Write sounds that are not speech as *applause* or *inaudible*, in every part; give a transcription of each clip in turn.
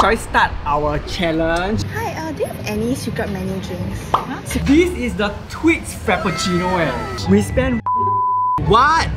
shall we start our challenge? Hi, uh, do you have any secret menu drinks? Huh? This is the Twix Frappuccino eh. We spent What?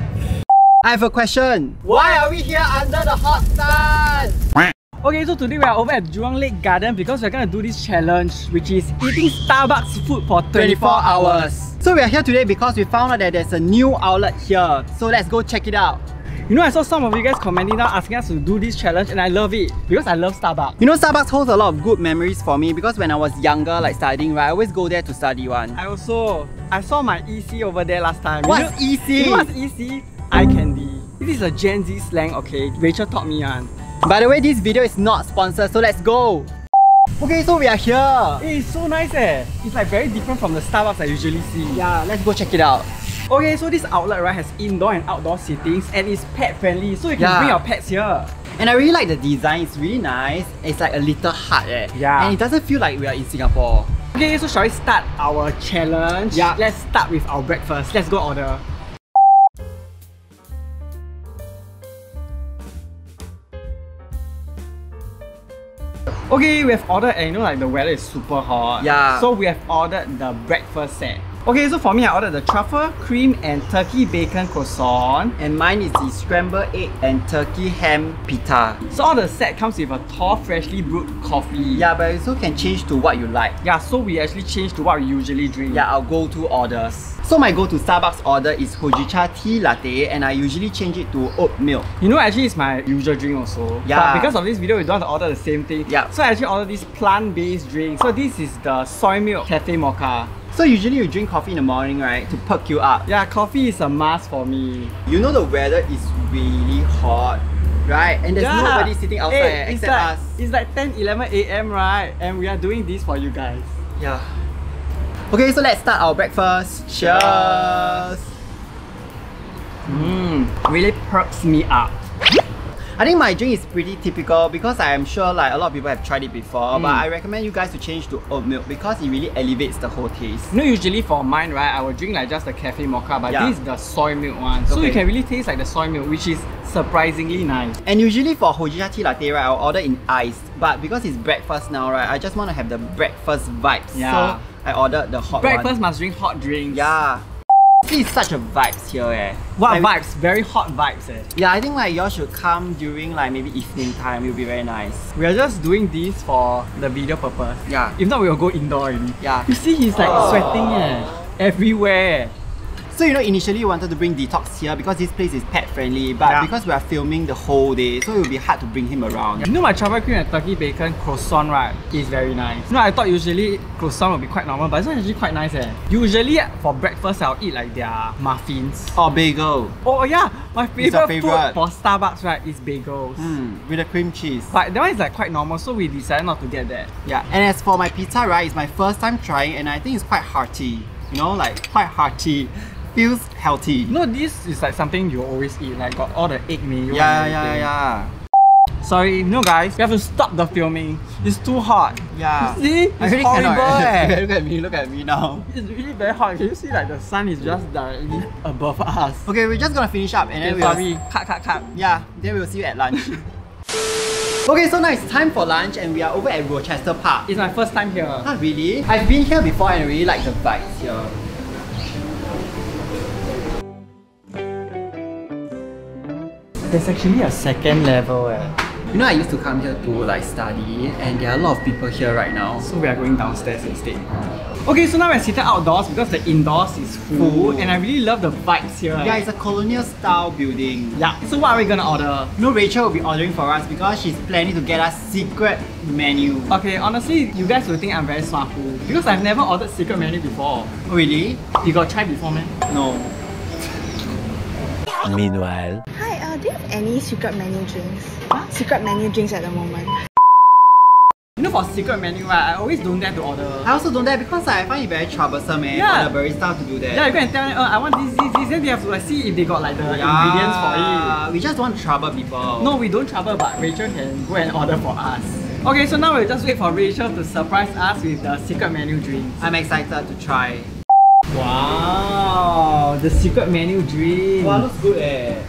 I have a question. Why are we here under the hot sun? Okay, so today we are over at Jurong Lake Garden because we're gonna do this challenge which is eating Starbucks food for 24, hours. So we are here today because we found out that there's a new outlet here. So let's go check it out. You know, I saw some of you guys commenting down asking us to do this challenge and I love it because I love Starbucks. You know, Starbucks holds a lot of good memories for me because when I was younger, like studying, right, I always go there to study one. I also, I saw my EC over there last time. What's you know, EC? You know what's EC? Eye candy. This is a Gen Z slang, okay? Rachel taught me on. By the way, this video is not sponsored, so let's go. Okay, so we are here. It's so nice eh. It's like very different from the Starbucks I usually see. Yeah, let's go check it out. Okay, so this outlet right has indoor and outdoor sittings and it's pet friendly so you can Yeah. bring your pets here. And I really like the design, it's really nice. It's like a little hut eh. Yeah. And it doesn't feel like we are in Singapore. Okay, so shall we start our challenge? Yeah. Let's start with our breakfast. Let's go order. Okay, we have ordered and you know like the weather is super hot. Yeah. So we have ordered the breakfast set. Okay, so for me I ordered the truffle, cream and turkey bacon croissant. And mine is the scrambled egg and turkey ham pita. So all the set comes with a tall freshly brewed coffee. Yeah, but you also can change to what you like. Yeah, so we actually change to what we usually drink. Yeah, our go-to orders. So my go-to Starbucks order is Hojicha tea latte and I usually change it to oat milk. You know, actually, it's my usual drink also. Yeah. But because of this video, we don't want to order the same thing. Yeah. So I actually ordered this plant-based drink. So this is the soy milk cafe mocha. So usually you drink coffee in the morning, right? To perk you up. Yeah, coffee is a must for me. You know the weather is really hot, right? And there's yeah. nobody sitting outside Hey, it's except like, us. It's like 10, 11 a.m. right? And we are doing this for you guys. Yeah. Okay, so let's start our breakfast. Cheers! Mmm, really perks me up. I think my drink is pretty typical because I am sure like a lot of people have tried it before, but Mm. I recommend you guys to change to oat milk because it really elevates the whole taste. You know, usually for mine, right, I will drink like just the cafe mocha, but Yeah. this is the soy milk one. So you can really taste like the soy milk, which is surprisingly nice. And usually for Hojicha tea latte, right, I'll order in ice. But because it's breakfast now, right, I just want to have the breakfast vibes. Yeah. So I ordered the hot Breakfast one. must drink hot drinks. Yeah. Is such a vibes here, eh. What Like, vibes? Very hot vibes, eh. Yeah, I think like y'all should come during like maybe evening time. It'll be very nice. We are just doing this for the video purpose. Yeah. If not, we will go indoor already. Yeah. You see, he's like Oh. sweating eh. Everywhere. So you know, initially we wanted to bring Detox here because this place is pet friendly, but Yeah. because we are filming the whole day, so it will be hard to bring him around. You know my truffle cream and turkey bacon croissant, right? Is very nice. You know, I thought usually croissant would be quite normal, but it's not actually quite nice eh. Usually for breakfast, I'll eat like their muffins. Or bagel. Oh yeah, my favorite, favourite? food for Starbucks, right, is bagels. Hmm, with the cream cheese. But that one is like quite normal, so we decided not to get that. Yeah, and as for my pita, right, it's my first time trying and I think it's quite hearty. You know, like quite hearty. Feels healthy. You know, this is like something you always eat, like got all the egg mayo. Yeah, yeah, yeah. Sorry, know guys, we have to stop the filming. It's too hot. Yeah. You see? It's I really horrible eh. *laughs* look at me, look at me now. It's really very hot. Can you see like the sun is just directly above us? Okay, we're just gonna finish up and then we'll sorry. Cut, cut, cut. Yeah, then we'll see you at lunch. *laughs* okay, so now it's time for lunch and we are over at Rochester Park. It's my first time here. Not really. I've been here before and I really like the vibes here. There's actually a second level eh. You know, I used to come here to like study and there are a lot of people here right now. So we are going downstairs instead. Okay, so now we're seated outdoors because the indoors is full Full. and I really love the vibes here. Yeah, it's a colonial style building. yeah. So what are we gonna order? You know, Rachel will be ordering for us because she's planning to get us secret menu. Okay, honestly, you guys will think I'm very smart because I've never ordered secret menu before. Oh, really? You got try before, man? No. Meanwhile. Hi, do you have any secret menu drinks? Secret menu drinks at the moment. You know, for secret menu, right, I always don't dare to order. I also don't dare because I find it very troublesome eh, Yeah. for the barista to do that. Yeah, you go and tell them, uh, I want this, this, this, then they have to like see if they got like the ingredients for it. We just don't want to trouble people. No, we don't trouble, but Rachel can go and order for us. Okay, so now we'll just wait for Rachel to surprise us with the secret menu drinks. I'm excited to try. Wow, the secret menu drink. Wow, looks good eh.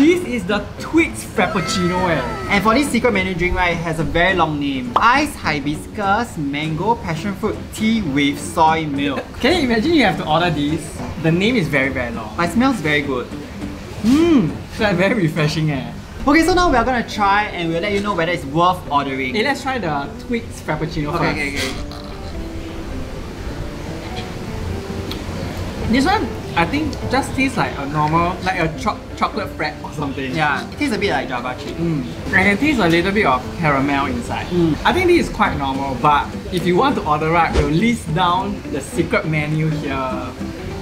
This is the Twix Frappuccino eh. And for this secret menu drink, right, it has a very long name. Ice hibiscus mango passion fruit tea with soy milk. Can you imagine you have to order this? The name is very very long. But it smells very good. Mmm, so like very refreshing eh. Okay, so now we are gonna try and we'll let you know whether it's worth ordering. Hey, let's try the Twix Frappuccino Okay, first. okay, okay. This one, I think, just tastes like a normal, like a cho chocolate frap or something. Yeah, it tastes a bit like Java chip. Mm. I can taste a little bit of caramel inside. Mm. I think this is quite normal, but if you want to order right, we'll list down the secret menu here.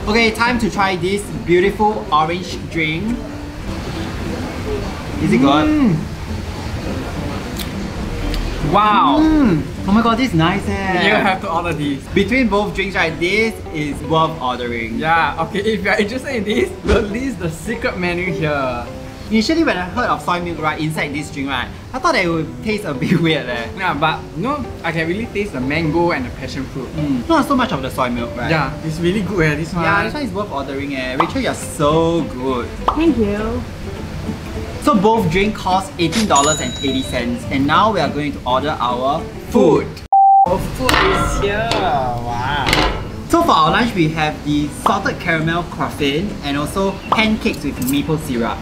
Okay, time to try this beautiful orange drink. Is it good? Mm. Wow! Mm. Oh my god, this is nice eh. You have to order this. Between both drinks, right, this is worth ordering. Yeah, okay, if you're interested in this, we'll list the secret menu here. Initially, when I heard of soy milk right inside this drink, right, I thought that it would taste a bit *laughs* weird. Eh. Yeah, but no, I can really taste the mango and the passion fruit. Mm. Not so much of the soy milk, right? Yeah, it's really good eh, this one. Yeah, this one is worth ordering. Eh. Rachel, you're so good. Thank you. So both drink cost $18.80 and now we are going to order our food. Our food is here. Wow. So for our lunch we have the salted caramel croissant and also pancakes with maple syrup.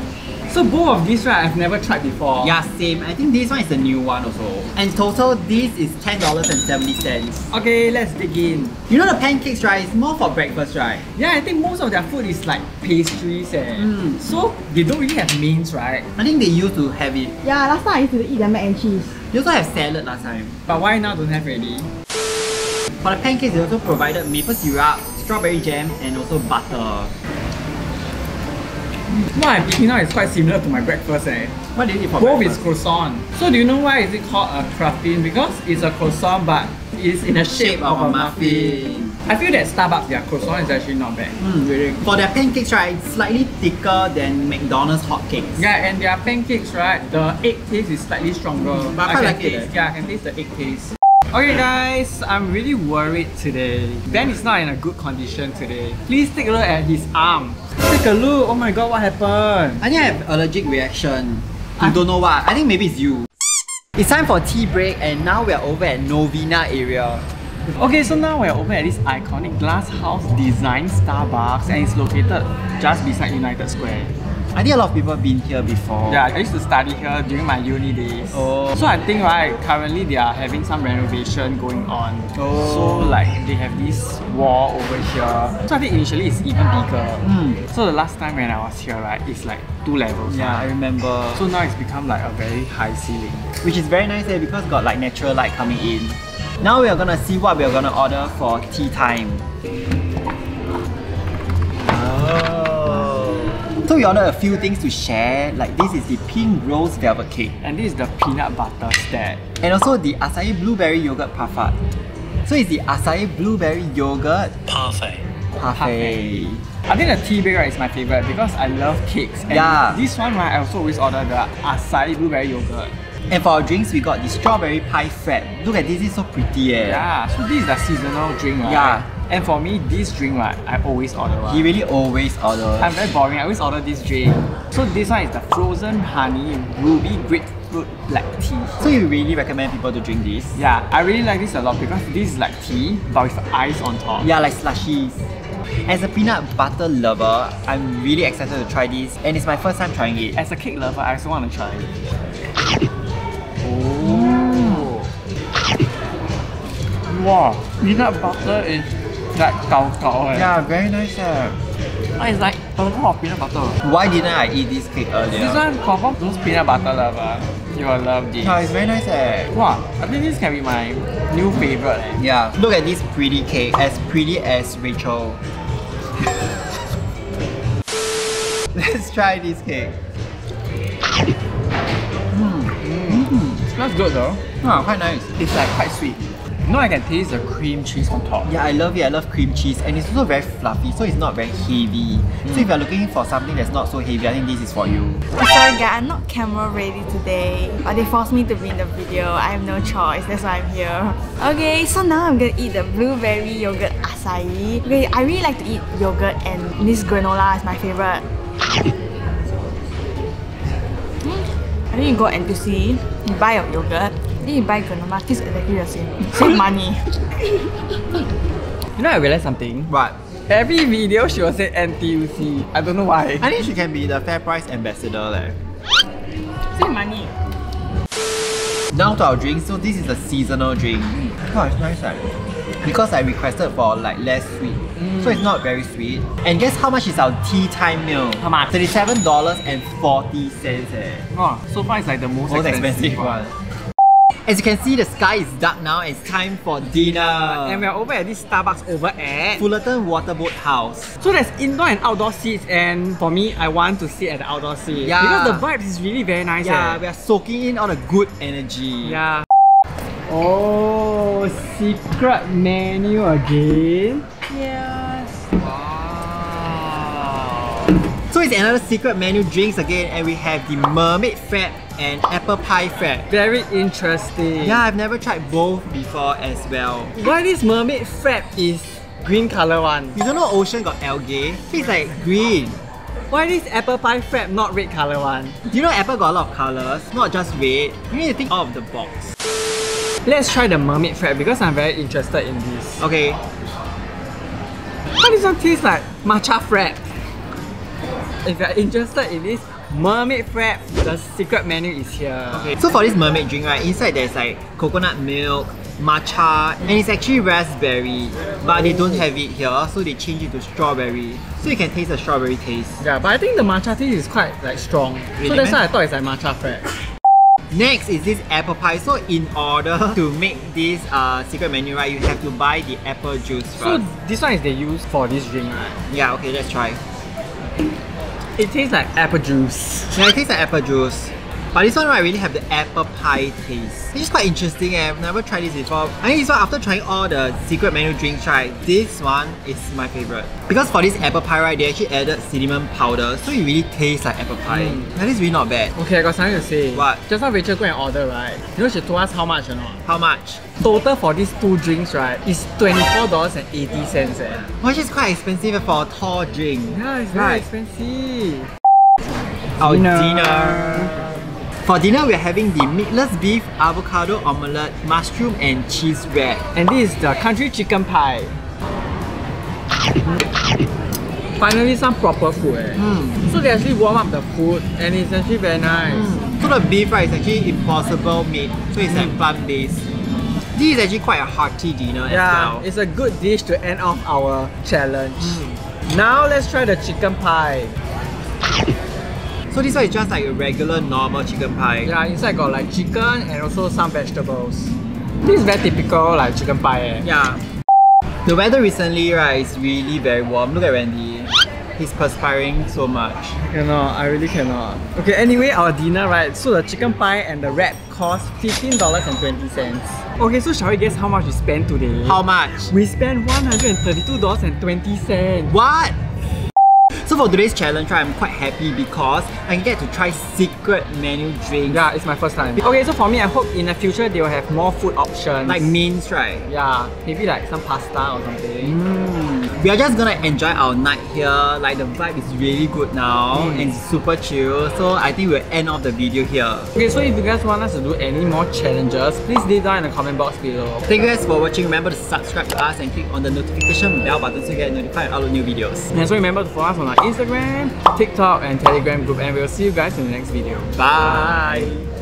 So both of these right, I've never tried before. Yeah, same. I think this one is the new one also. And total this is $10.70. Okay, let's dig in. You know the pancakes right, it's more for breakfast right? Yeah, I think most of their food is like pastries eh. Mm. So they don't really have mains, right? I think they used to have it. Yeah, last time I used to eat the mac and cheese. They also have salad last time. But why now don't have already? For the pancakes, they also provided maple syrup, strawberry jam, and also butter. What I'm eating now is quite similar to my breakfast eh. What do you eat for Both is croissant. So do you know why is it called a craffin? Because it's a croissant but it's in the shape, of, a muffin. I feel that Starbucks their croissant is actually not bad. Mm, really. For their pancakes, right, it's slightly thicker than McDonald's hotcakes. Yeah, and their pancakes, right, the egg taste is slightly stronger. Mm, but I I can like it, taste, eh. yeah, I can taste the egg taste. Okay guys, I'm really worried today. Ben is not in a good condition today. Please take a look at his arm. Take a look, oh my god, what happened? I think I have allergic reaction. I Ah. don't know what. I think maybe it's you. It's time for tea break and now we're over at Novena area. Okay, so now we're over at this iconic glass house design Starbucks and it's located just beside United Square. I think a lot of people have been here before. Yeah, I used to study here during my uni days. Oh. So I think right, currently they are having some renovation going on. Oh. So like they have this wall over here. So I think initially it's even bigger. Mm. So the last time when I was here, right, it's like two levels. Yeah, I remember. So now it's become like a very high ceiling. Which is very nice there because got like natural light coming in. Now we are gonna see what we are gonna order for tea time. Oh. So we ordered a few things to share. Like this is the pink rose velvet cake. And this is the peanut butter stat. And also the acai blueberry yogurt parfait. So it's the acai blueberry yogurt Parfait. parfait. I think the tea bag right is my favorite because I love cakes. And Yeah. this one right, I also always order the acai blueberry yogurt. And for our drinks, we got the strawberry pie frap. Look at this, it's so pretty eh. Yeah, so this is the seasonal drink, right? Yeah. And for me, this drink, right, I always order one. He really always orders. I'm very boring. I always order this drink. So this one is the frozen honey ruby grapefruit black tea. So you really recommend people to drink this? Yeah, I really like this a lot because this is like tea but with ice on top. Yeah, like slushies. As a peanut butter lover, I'm really excited to try this and it's my first time trying it. As a cake lover, I also want to try it. Oh. Wow, peanut butter is like gao gao eh. Yeah, very nice. eh. Oh, It's like a lot of peanut butter. Why didn't I eat this cake earlier? This one confirm those peanut butter lover. You will love this. Yeah, it's very nice. Eh. Wow, I think this can be my new favorite. Eh. Yeah, look at this pretty cake, as pretty as Rachel. *laughs* Let's try this cake. Smells good though. Oh, quite nice. It's like quite sweet. You know I can taste the cream cheese on top. Yeah, I love it. I love cream cheese, and it's also very fluffy, so it's not very heavy. So if mm. you're looking for something that's not so heavy, I think this is for you. Sorry guys, I'm not camera ready today. But they forced me to be in the video. I have no choice. That's why I'm here. Okay, so now I'm gonna eat the blueberry yogurt acai. Okay, I really like to eat yogurt and this granola is my favorite. Hmm. I think you go NTUC, you buy your yogurt, then you buy granola, tastes exactly the same. Save *laughs* money. You know, I realized something. What? Every video she will say NTUC. I don't know why. I think she can be the Fair Price ambassador. Like. Save money. Now to our drink. So this is a seasonal drink. Oh, it's nice, right? Because I requested for like less sweet. So it's not very sweet. And guess how much is our tea time meal? How much? $37.40 eh. Oh, so far it's like the most, Most expensive one. As you can see, the sky is dark now. It's time for dinner. And we're over at this Starbucks over at. Fullerton Waterboat House. So there's indoor and outdoor seats and for me, I want to sit at the outdoor seat. Yeah. Because the vibes is really very nice. Yeah, eh. we are soaking in all the good energy. Yeah. Oh, secret menu again. Yes. Wow. So it's another secret menu drinks again and we have the mermaid frap and apple pie frap. Very interesting. Yeah, I've never tried both before as well. Why this mermaid frap is green color one? You don't know ocean got algae? It's like green. Why this apple pie frap not red color one? Do you know apple got a lot of colors, not just red? You need to think out of the box. Let's try the mermaid frap because I'm very interested in this. Okay, Why this one tastes like matcha frap? If you're interested in this mermaid frap, the secret menu is here. Okay, so for this mermaid drink, right, inside there's like coconut milk, matcha, and it's actually raspberry, but they don't have it here, so they change it to strawberry. So you can taste the strawberry taste. Yeah, but I think the matcha taste is quite like strong. Really, so that's man? why I thought it's like matcha frap. Next is this apple pie. So in order *laughs* to make this uh, secret menu, right, you have to buy the apple juice So this one is they use for this drink, right? yeah, okay, let's try. It tastes like apple juice. Yeah, it tastes like apple juice. But this one right really have the apple pie taste. It's just quite interesting eh. I've never tried this before. I think this one after trying all the secret menu drinks right, this one is my favorite. Because for this apple pie right, they actually added cinnamon powder, so it really tastes like apple pie. Mm. That is really not bad. Okay, I got something to say. What? Just now Rachel go and order, right? You know she told us how much or not? How much? Total for these two drinks, right, is $24.80 eh. Which is quite expensive for a tall drink. Yeah, it's very Right. expensive. Our Dinner. dinner. For dinner, we're having the meatless beef, avocado omelette, mushroom and cheese wrap. And this is the country chicken pie. Finally, some proper food. Eh. Mm. So they actually warm up the food and it's actually very nice. So the beef right is actually impossible meat, so it's like plant based. This is actually quite a hearty dinner Yeah, as well. it's a good dish to end off our challenge. Now let's try the chicken pie. So this one is just like a regular normal chicken pie. Yeah, inside got like chicken and also some vegetables. This is very typical like chicken pie. Eh. Yeah. The weather recently right is really very warm. Look at Randy. He's perspiring so much. I cannot, I really cannot. Okay, anyway, our dinner, right? So the chicken pie and the wrap cost $15.20. Okay, so shall we guess how much we spent today? How much? We spent $132.20. What? So for today's challenge, right, I'm quite happy because I can get to try secret menu drinks. Yeah, it's my first time. Okay, so for me, I hope in the future they will have more food options. Like mains, right? yeah, maybe like some pasta or something. Mm. We are just gonna enjoy our night here. Like the vibe is really good now Mm. and super chill. So I think we'll end off the video here. Okay, so if you guys want us to do any more challenges, please leave down in the comment box below. Thank you guys for watching. Remember to subscribe to us and click on the notification bell button so you get notified when I upload new videos. And so remember to follow us on our Instagram, TikTok, and Telegram group, and we'll see you guys in the next video. Bye.